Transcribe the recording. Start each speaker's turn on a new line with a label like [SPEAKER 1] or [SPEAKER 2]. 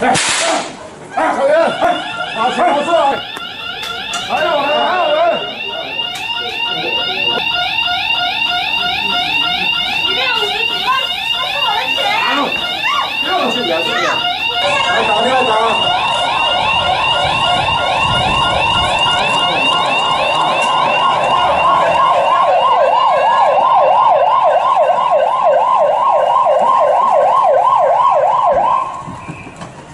[SPEAKER 1] 哎，哎，小云，哎，把钱给我！哎，我来，我来，我来。
[SPEAKER 2] 里面有银子，那是我的钱。用自己啊，自，来打，来打。